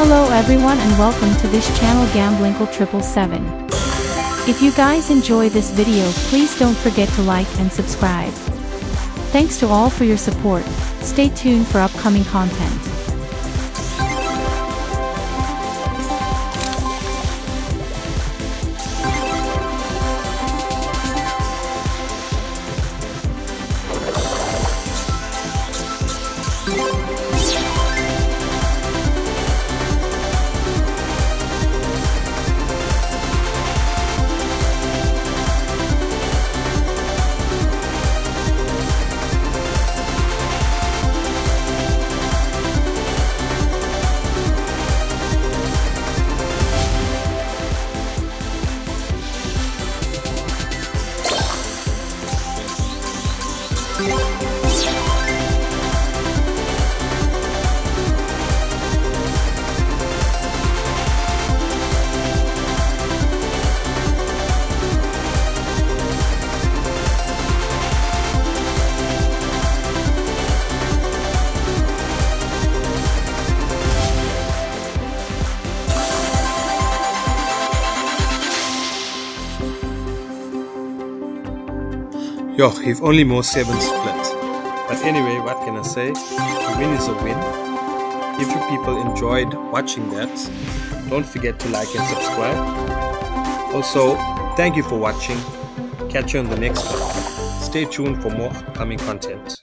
Hello everyone and welcome to this channel GamblingKal 777. If you guys enjoy this video please don't forget to like and subscribe. Thanks to all for your support, stay tuned for upcoming content. Yo, you've only more 7 split. But anyway, what can I say? A win is a win. If you people enjoyed watching that, don't forget to like and subscribe. Also, thank you for watching. Catch you on the next one. Stay tuned for more upcoming content.